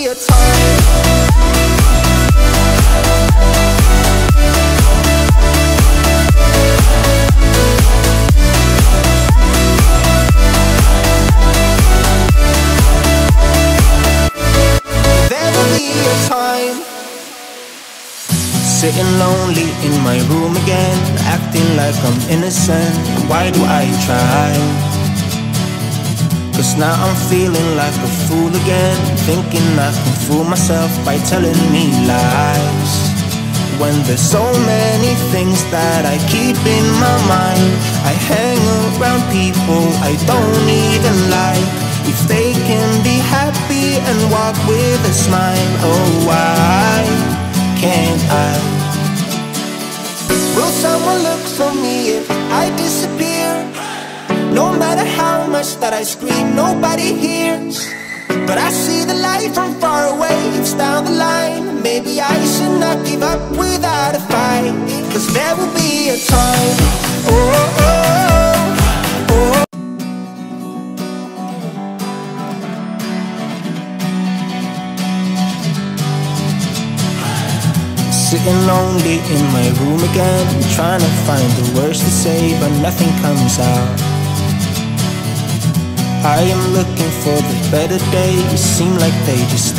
be a time There will be a time Sitting lonely in my room again Acting like I'm innocent Why do I try? Cause now I'm feeling like a fool again. Thinking I can fool myself by telling me lies. When there's so many things that I keep in my mind I hang around people I don't even like. If they can be happy and walk with a smile Oh why can't I? Will someone look for me that I scream, nobody hears But I see the light from far away, it's down the line. Maybe I should not give up without a fight. Cause there will be a time. Oh, oh, oh, oh. Sitting lonely in my room again Trying to find the words to say but nothing comes out I am looking for the better days. Seem like they just